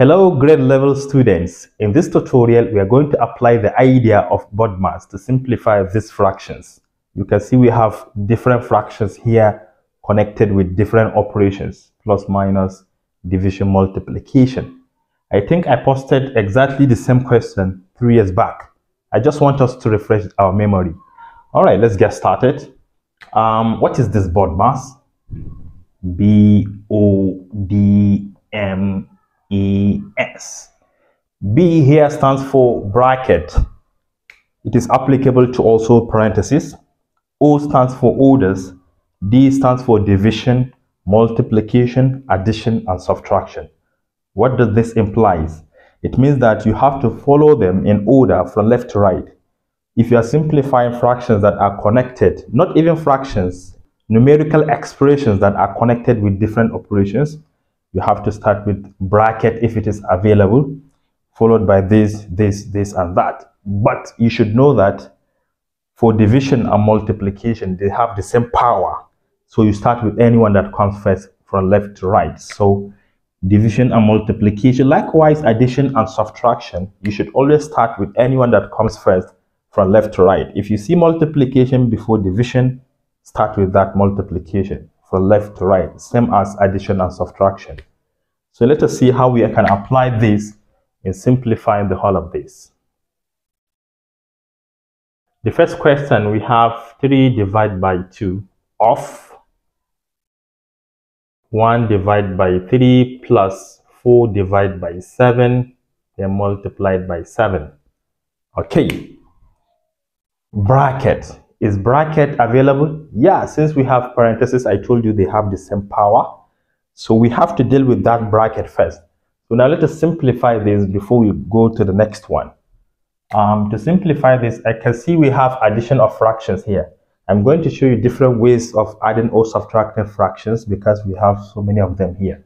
Hello grade level students. In this tutorial, we are going to apply the idea of BODMAS to simplify these fractions. You can see we have different fractions here connected with different operations, plus, minus, division, multiplication. I think I posted exactly the same question three years back. I just want us to refresh our memory. All right, let's get started. Um, what is this BODMAS? B O D M E S. B here stands for bracket. It is applicable to also parentheses. O stands for orders. D stands for division, multiplication, addition, and subtraction. What does this imply? It means that you have to follow them in order from left to right. If you are simplifying fractions that are connected, not even fractions, numerical expressions that are connected with different operations, you have to start with bracket if it is available, followed by this, this, this, and that. But you should know that for division and multiplication, they have the same power. So you start with anyone that comes first from left to right. So division and multiplication, likewise addition and subtraction, you should always start with anyone that comes first from left to right. If you see multiplication before division, start with that multiplication from left to right, same as addition and subtraction. So let us see how we can apply this in simplifying the whole of this. The first question, we have 3 divided by 2 of 1 divided by 3 plus 4 divided by 7, then multiplied by 7. Okay. Bracket. Is bracket available? Yeah, since we have parentheses, I told you they have the same power. So we have to deal with that bracket first. So now let us simplify this before we go to the next one. Um, to simplify this, I can see we have addition of fractions here. I'm going to show you different ways of adding or subtracting fractions because we have so many of them here.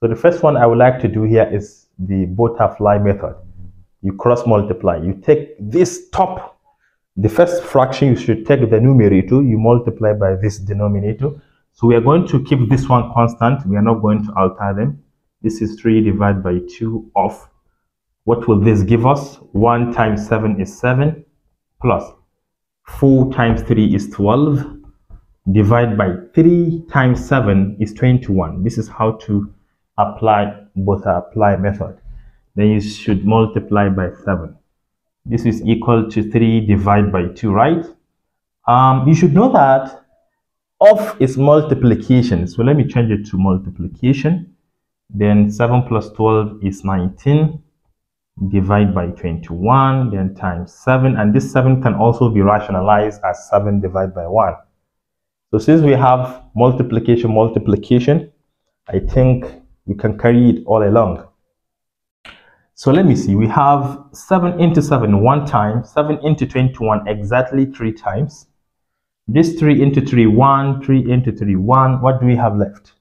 So the first one I would like to do here is the butterfly method. You cross multiply. You take this top, the first fraction, you should take the numerator, you multiply by this denominator. So we are going to keep this one constant. We are not going to alter them. This is 3 divided by 2 of what will this give us? 1 times 7 is 7 plus 4 times 3 is 12 divided by 3 times 7 is 21. This is how to apply butterfly method. Then you should multiply by 7. This is equal to 3 divided by 2, right? Um, you should know that of is multiplication. So let me change it to multiplication. Then 7 plus 12 is 19 divide by 21 then times 7 and this 7 can also be rationalized as 7 divided by 1 so since we have multiplication multiplication i think we can carry it all along so let me see we have 7 into 7 one time 7 into 21 exactly three times this 3 into 3 1 3 into 3 1 what do we have left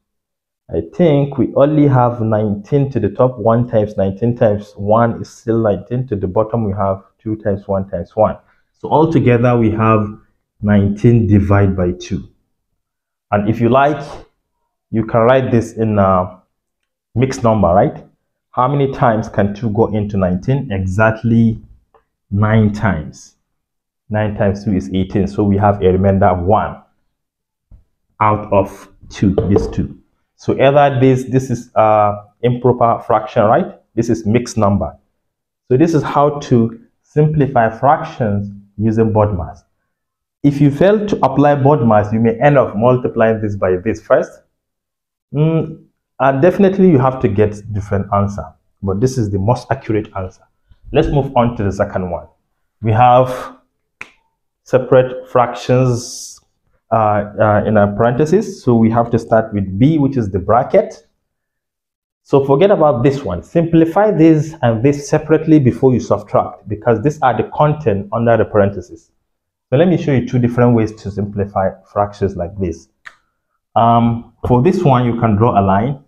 I think we only have 19 to the top, 1 times 19 times 1 is still 19. To the bottom, we have 2 times 1 times 1. So altogether, we have 19 divided by 2. And if you like, you can write this in a mixed number, right? How many times can 2 go into 19? Exactly 9 times. 9 times 2 is 18. So we have a remainder of 1 out of 2, this 2. So either this, this is uh, improper fraction, right? This is mixed number. So this is how to simplify fractions using BODMAS. If you fail to apply BODMAS, you may end up multiplying this by this first. Mm, and definitely you have to get different answer. But this is the most accurate answer. Let's move on to the second one. We have separate fractions uh, uh, in a parenthesis. So we have to start with B, which is the bracket. So forget about this one. Simplify this and this separately before you subtract because these are the content under the parenthesis. So let me show you two different ways to simplify fractions like this. Um, for this one, you can draw a line.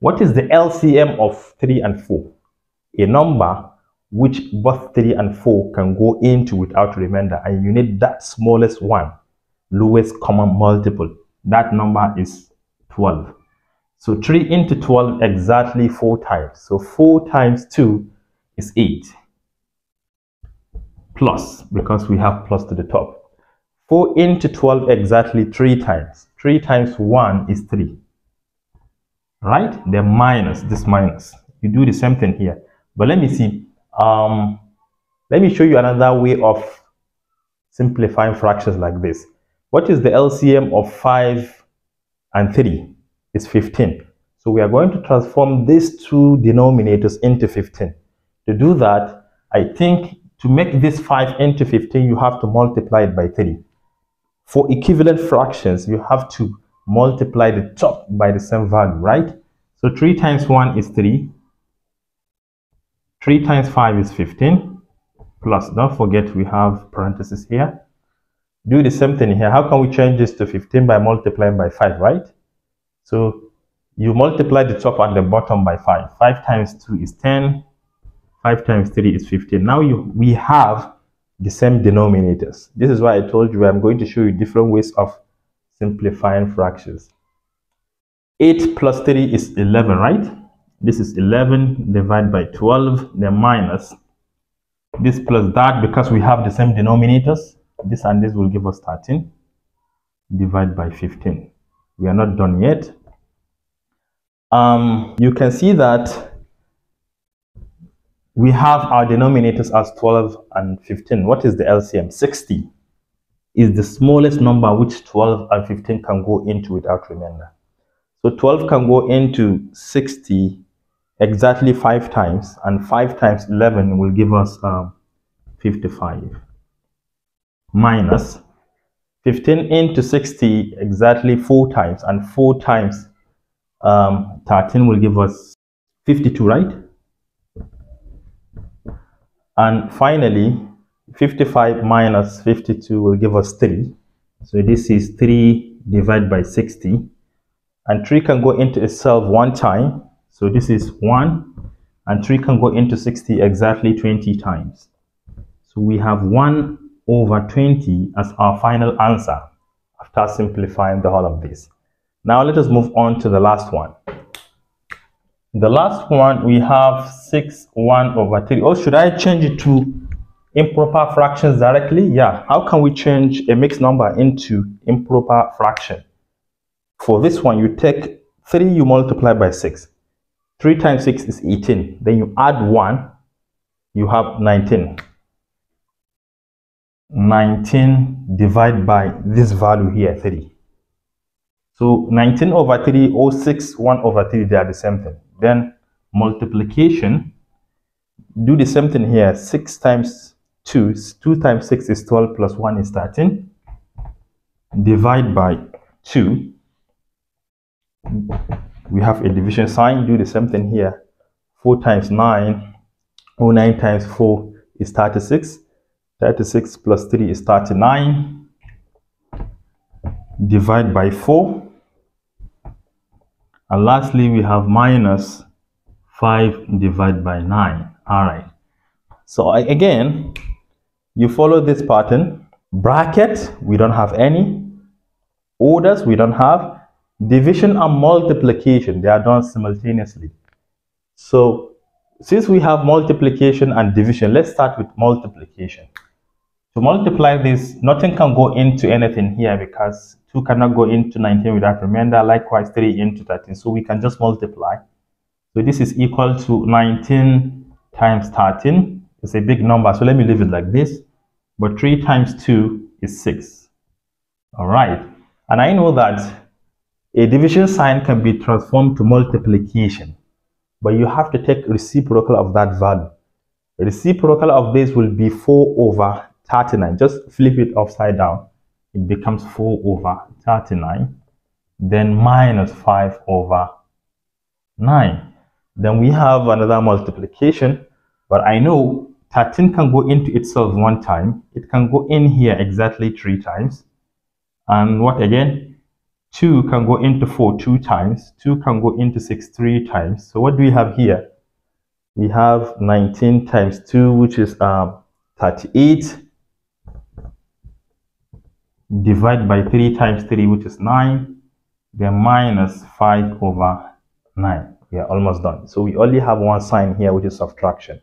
What is the LCM of 3 and 4? A number which both 3 and 4 can go into without remainder and you need that smallest one lowest common multiple. That number is 12. So 3 into 12 exactly 4 times. So 4 times 2 is 8. Plus, because we have plus to the top. 4 into 12 exactly 3 times. 3 times 1 is 3. Right? Then minus, this minus. You do the same thing here. But let me see. Um, let me show you another way of simplifying fractions like this. What is the LCM of 5 and 3? is 15. So we are going to transform these two denominators into 15. To do that, I think to make this 5 into 15, you have to multiply it by 3. For equivalent fractions, you have to multiply the top by the same value, right? So 3 times 1 is 3. 3 times 5 is 15. Plus, don't forget we have parentheses here. Do the same thing here. How can we change this to 15 by multiplying by 5, right? So you multiply the top and the bottom by 5. 5 times 2 is 10. 5 times 3 is 15. Now you we have the same denominators. This is why I told you I'm going to show you different ways of simplifying fractions. 8 plus 3 is 11, right? This is 11 divided by 12, then minus this plus that because we have the same denominators. This and this will give us 13 divided by 15 we are not done yet um, you can see that we have our denominators as 12 and 15 what is the LCM 60 is the smallest number which 12 and 15 can go into without remainder. So 12 can go into 60 exactly five times and five times 11 will give us um, 55 minus 15 into 60 exactly four times and four times um, 13 will give us 52 right? And finally 55 minus 52 will give us 3 so this is 3 divided by 60 and 3 can go into itself one time so this is 1 and 3 can go into 60 exactly 20 times so we have 1 over 20 as our final answer after simplifying the whole of this. Now let us move on to the last one. The last one we have 6 1 over 3. Or should I change it to improper fractions directly? Yeah. How can we change a mixed number into improper fraction? For this one, you take 3, you multiply by 6. 3 times 6 is 18. Then you add 1, you have 19. 19 divided by this value here 3 so 19 over 3 or 6 1 over 3 they are the same thing then multiplication do the same thing here 6 times 2 2 times 6 is 12 plus 1 is 13 divide by 2 we have a division sign do the same thing here 4 times 9 or 9 times 4 is 36 36 plus 3 is 39. Divide by 4. And lastly, we have minus 5 divided by 9. All right. So again, you follow this pattern. Bracket, we don't have any. Orders, we don't have. Division and multiplication, they are done simultaneously. So since we have multiplication and division, let's start with multiplication. To multiply this, nothing can go into anything here because 2 cannot go into 19 without remainder. Likewise, 3 into 13. So we can just multiply. So this is equal to 19 times 13. It's a big number. So let me leave it like this. But 3 times 2 is 6. All right. And I know that a division sign can be transformed to multiplication. But you have to take reciprocal of that value. Reciprocal of this will be 4 over 39 just flip it upside down it becomes 4 over 39 then minus 5 over 9 then we have another multiplication but I know 13 can go into itself one time. It can go in here exactly three times. And what again? 2 can go into 4 two times. 2 can go into 6 three times. So what do we have here? We have 19 times 2 which is um, 38 divide by 3 times 3 which is 9 then minus 5 over 9. We are almost done. So we only have one sign here, which is subtraction.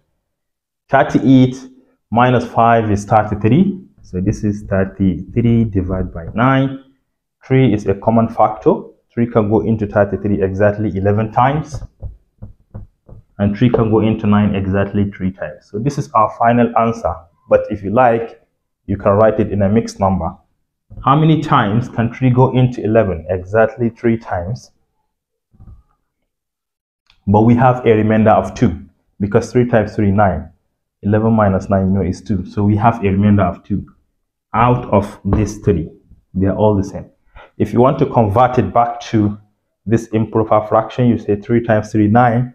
38 minus 5 is 33. So this is 33 divided by 9. 3 is a common factor. 3 can go into 33 exactly 11 times. And 3 can go into 9 exactly 3 times. So this is our final answer. But if you like, you can write it in a mixed number. How many times can 3 go into 11? Exactly 3 times. But we have a remainder of 2 because 3 times 3 is 9. 11 minus 9 you know is 2. So we have a remainder of 2 out of these 3. They are all the same. If you want to convert it back to this improper fraction, you say 3 times 3 9.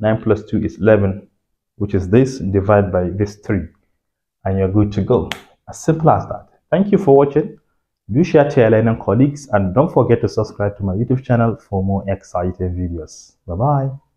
9 plus 2 is 11, which is this divided by this 3. And you're good to go. As simple as that. Thank you for watching. Do share to your learning colleagues and don't forget to subscribe to my YouTube channel for more exciting videos. Bye-bye.